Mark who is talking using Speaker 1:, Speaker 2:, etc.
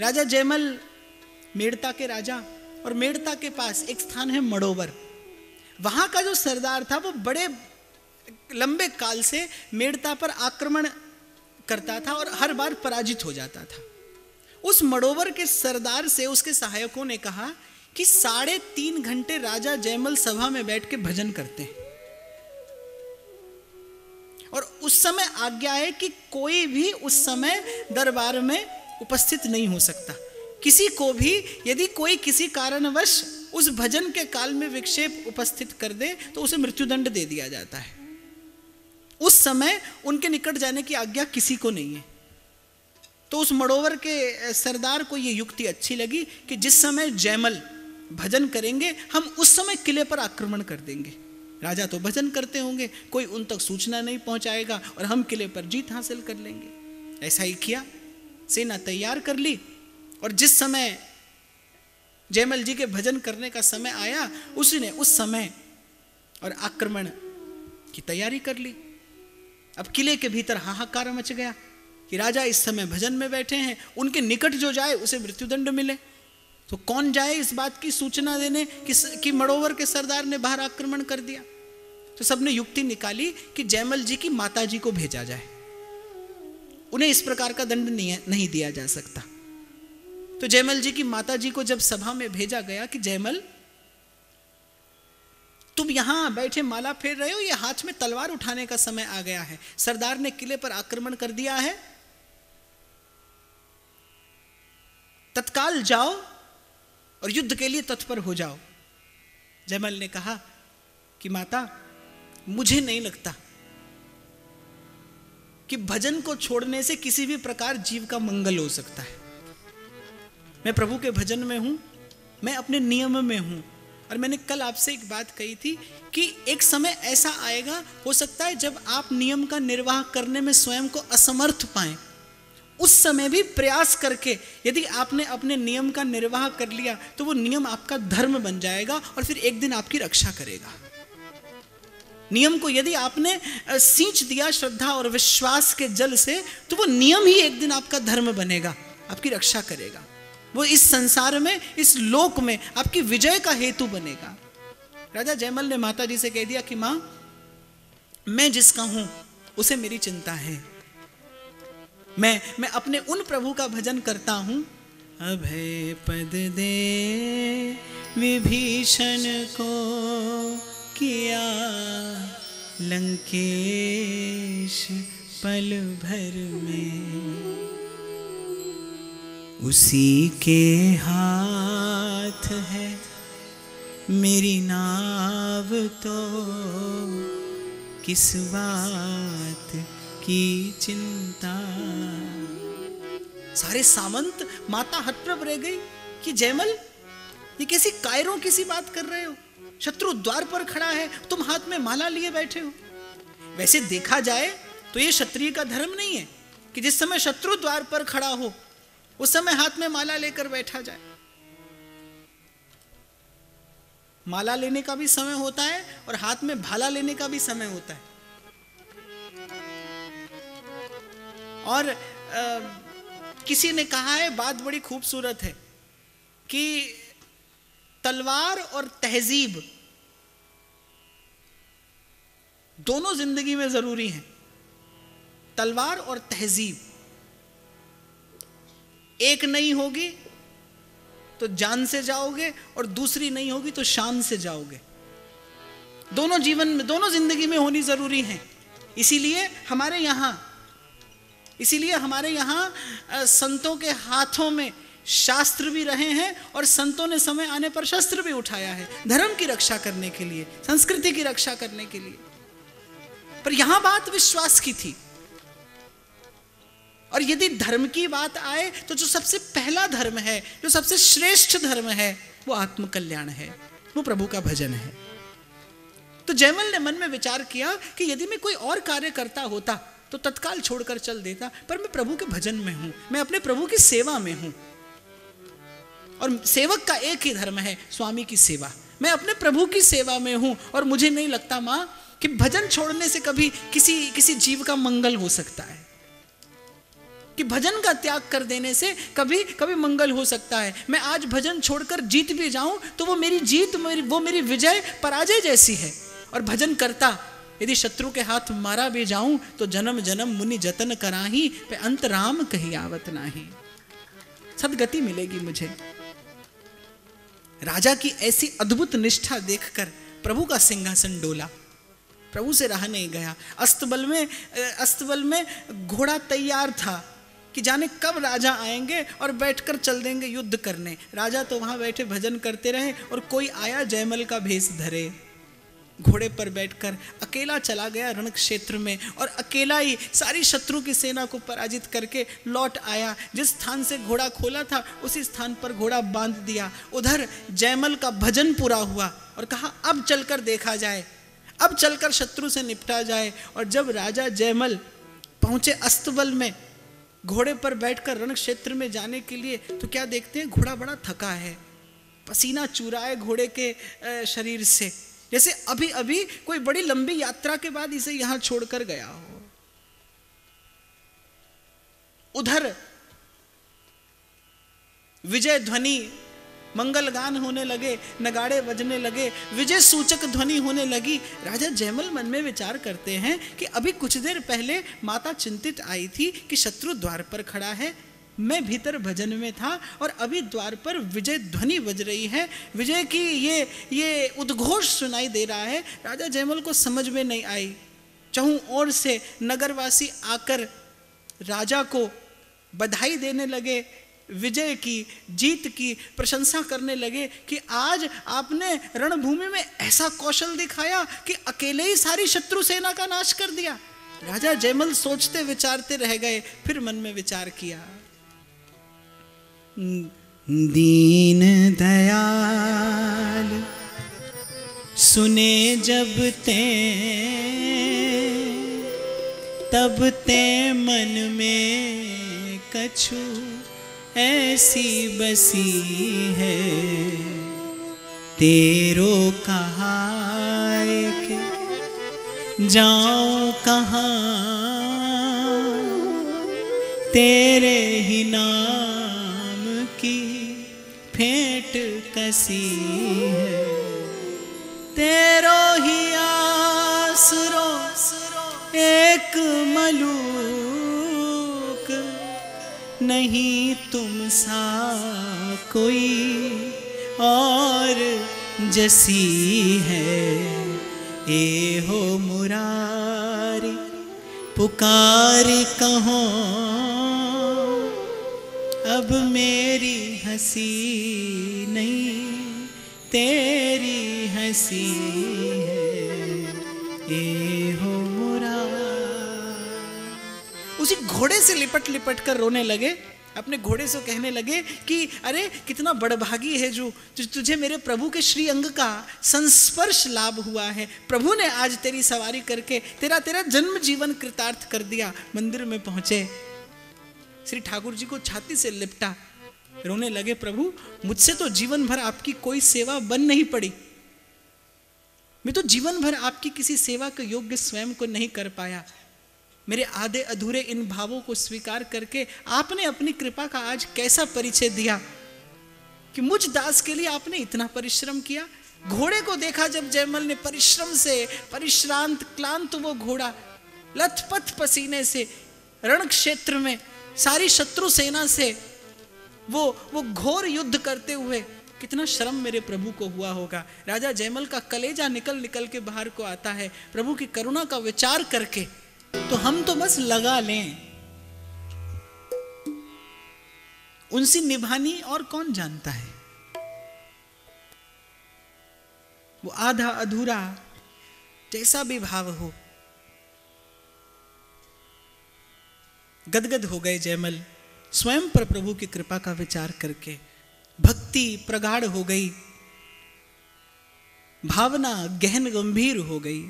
Speaker 1: राजा जयमल मेड़ता के राजा और मेड़ता के पास एक स्थान है मड़ोवर। वहाँ का जो सरदार था, वो बड़े लंबे काल से मेड़ता पर आक्रमण करता था और हर बार पराजित हो जाता था। उस मड़ोवर के सरदार से उसके सहायकों ने कहा कि साढ़े तीन घंटे राजा जयमल सभा में बैठ के भजन करते हैं। और उस समय आज्ञा है कि कोई भी उस समय दरबार में उपस्थित नहीं हो सकता। किसी को भी यदि कोई किसी कारणवश उस भजन के काल में विक्षेप उपस्थित कर दे तो उसे मृत्युदंड दे दिया जाता है। उस समय उनके निकट जाने की आज्ञा किसी को नहीं है। तो उस मड़ोवर के सरदार को यह युक्ति अच्छी लगी कि जिस समय जयमल भजन करेंगे, हम उस समय किले पर आक्रमण कर देंगे। राजा तो भजन करते होंगे, कोई उन तक सूचना नहीं पहुंचाएगा और हम किले पर जीत हासिल कर लेंगे। ऐसा ही किया। सेना तैयार कर ली और जिस समय जयमल जी के भजन करने का समय आया उसी ने उस समय और आक्रमण की तैयारी कर ली। अब किले के भीतर हाहाकार मच गया कि राजा इस समय भजन में बैठे हैं उनके निकट जो जाए उसे मृत्युदंड मिले। तो कौन जाए इस बात की सूचना देने कि, कि मड़ोवर के सरदार ने बाहर आक्रमण कर दिया? तो सबने युक्ति निकाली कि जयमल जी की माता जी को भेजा जाए। उन्हें इस प्रकार का दंड नहीं, नहीं दिया जा सकता। तो जयमल जी की माता जी को जब सभा में भेजा गया कि जयमल तुम यहाँ बैठे माला फेर रहे हो ये हाथ में तलवार उठाने का समय आ गया है। सरदार ने किले पर आक्रमण कर दिया है। तत्काल जाओ और युद्ध के लिए तत्पर हो जाओ। जयमल ने कहा कि माता मुझे नहीं लगता कि भजन को छोड़ने से किसी भी प्रकार जीव का मंगल हो सकता है। मैं प्रभु के भजन में हूँ, मैं अपने नियम में हूँ। और मैंने कल आपसे एक बात कही थी कि एक समय ऐसा आएगा, हो सकता है जब आप नियम का निर्वाह करने में स्वयं को असमर्थ पाएँ। उस समय भी प्रयास करके यदि आपने अपने नियम का निर्वाह कर लिया तो वो नियम आपका धर्म बन जाएगा और फिर एक दिन आपकी रक्षा करेगा। नियम को यदि आपने सींच दिया श्रद्धा और विश्वास के जल से तो वो नियम ही एक दिन आपका धर्म बनेगा, आपकी रक्षा करेगा। वो इस संसार में, इस लोक में आपकी विजय का हेतु बनेगा। राजा जयमल ने माता जी से कह दिया कि माँ, मैं जिसका हूँ, उसे मेरी चिंता है। मैं मैं अपने उन प्रभु का भजन करता हूँ। अभय पद दे विभीषण को किया, लंकेश पल भर में। उसी के हाथ है मेरी नाव तो। किस बात की चिंता? सारे सामंत माता हतप्रभ रह गई कि जयमल, ये कैसी कायरों किसी बात कर रहे हो? शत्रु द्वार पर खड़ा है तुम हाथ में माला लिए बैठे हो। वैसे देखा जाए तो ये क्षत्रिय का धर्म नहीं है कि जिस समय शत्रु द्वार पर खड़ा हो उस समय हाथ में माला लेकर बैठा जाए। माला लेने का भी समय होता है और हाथ में भाला लेने का भी समय होता है। और आ, किसी ने कहा है बात बड़ी खूबसूरत है कि तलवार और तहजीब दोनों ज़िंदगी में ज़रूरी हैं। तलवार और तहजीब। एक नहीं होगी तो जान से जाओगे और दूसरी नहीं होगी तो शान से जाओगे। दोनों जीवन में, दोनों ज़िंदगी में होनी ज़रूरी है। इसीलिए हमारे यहाँ, इसीलिए हमारे यहाँ संतों के हाथों में शास्त्र भी रहे हैं और संतों ने समय आने पर शस्त्र भी उठाया है धर्म की रक्षा करने के लिए, संस्कृति की रक्षा करने के लिए। पर यहाँ बात विश्वास की थी। और यदि धर्म की बात आए तो जो सबसे पहला धर्म है, जो सबसे श्रेष्ठ धर्म है, वो आत्मकल्याण है, वो प्रभु का भजन है। तो जयमल ने मन में विचार किया कि यदि मैं कोई और कार्य करता होता तो तत्काल छोड़कर चल देता, पर मैं प्रभु के भजन में हूँ, मैं अपने प्रभु की सेवा में हूँ। और सेवक का एक ही धर्म है, स्वामी की सेवा। मैं अपने प्रभु की सेवा में हूँ और मुझे नहीं लगता माँ कि भजन छोड़ने से कभी किसी किसी जीव का मंगल हो सकता है। कि भजन का त्याग कर देने से कभी कभी मंगल हो सकता है। मैं आज भजन छोड़कर जीत भी जाऊँ तो वो मेरी जीत, मेरी, वो मेरी विजय, पराजय जैसी है। और भजन करता, यदि शत्रु के हाथ मारा भी जाऊँ तो जन्म जन्म मुनि जतन कराही, पे अंत राम कही आवत नाही। सदगति मिलेगी मुझे। राजा की ऐसी अद्भुत निष्ठा देखकर प्रभु का सिंहासन डोला। प्रभु से रहा नहीं गया। अस्तबल में अस्तबल में घोड़ा तैयार था कि जाने कब राजा आएँगे और बैठकर चल देंगे युद्ध करने। राजा तो वहाँ बैठे भजन करते रहे और कोई आया जयमल का भेष धरे। घोड़े पर बैठकर अकेला चला गया रण क्षेत्र में और अकेला ही सारी शत्रु की सेना को पराजित करके लौट आया। जिस स्थान से घोड़ा खोला था, उसी स्थान पर घोड़ा बाँध दिया। उधर जयमल का भजन पूरा हुआ और कहा, अब चलकर देखा जाए, अब चलकर शत्रु से निपटा जाए। और जब राजा जयमल पहुँचे अस्तबल में, घोड़े पर बैठकर रण क्षेत्र में जाने के लिए तो क्या देखते हैं, घोड़ा बड़ा थका है। पसीना चुराए घोड़े के शरीर से। जैसे अभी अभी कोई बड़ी लंबी यात्रा के बाद इसे यहाँ छोड़कर गया हो। उधर विजय ध्वनि मंगल गान होने लगे, नगाड़े बजने लगे, विजय सूचक ध्वनि होने लगी। राजा जयमल मन में विचार करते हैं कि अभी कुछ देर पहले माता चिंतित आई थी कि शत्रु द्वार पर खड़ा है। मैं भीतर भजन में था और अभी द्वार पर विजय ध्वनि बज रही है। विजय की ये ये उद्घोष सुनाई दे रहा है। राजा जयमल को समझ में नहीं आई। चहु ओर से नगरवासी आकर राजा को बधाई देने लगे। विजय की, जीत की प्रशंसा करने लगे कि आज आपने रणभूमि में ऐसा कौशल दिखाया कि अकेले ही सारी शत्रु सेना का नाश कर दिया। राजा जयमल सोचते विचारते रह गए, फिर मन में विचार किया। दीन दयाल, सुने जब ते, तब ते मन में कछु ऐसी बसी है। तेरो कहा जाओ कहाँ? तेरे ही नाम फेंट कसी है। तेरो ही आसरो, एक मलूक नहीं तुम सा कोई और जसी है। ए हो मुरारी, पुकार कहो अब मेरी हँसी नहीं, तेरी हँसी है। ए हो मुरा उसी घोड़े से लिपट लिपट कर रोने लगे, अपने घोड़े से कहने लगे कि, अरे, कितना बड़भागी है जो तुझे मेरे प्रभु के श्री अंग का संस्पर्श लाभ हुआ है। प्रभु ने आज तेरी सवारी करके तेरा तेरा जन्म जीवन कृतार्थ कर दिया, मंदिर में पहुँचे। श्री ठाकुर जी को छाती से लिपटा। रोने लगे, प्रभु, मुझसे तो जीवन भर आपकी कोई सेवा बन नहीं पड़ी। मैं तो जीवन भर आपकी किसी सेवा के योग्य स्वयं को नहीं कर पाया। मेरे आधे अधूरे इन भावों को स्वीकार करके आपने अपनी कृपा का आज कैसा परिचय दिया? कि मुझ दास के लिए आपने इतना परिश्रम किया? घोड़े को देखा जब जयमल ने परिश्रम से, परिश्रांत क्लांत वो घोड़ा लथपथ पसीने से रण क्षेत्र में सारी शत्रु सेना से वो वो घोर युद्ध करते हुए, कितना श्रम मेरे प्रभु को हुआ होगा। राजा जयमल का कलेजा निकल निकल के बाहर को आता है, प्रभु की करुणा का विचार करके। तो हम तो बस लगा लें। उनसे निभानी और कौन जानता है? वो आधा अधूरा, जैसा भी भाव हो। गदगद हो गए जयमल। स्वयं पर प्रभु की कृपा का विचार करके भक्ति प्रगाढ़ हो गई। भावना गहन गंभीर हो गई।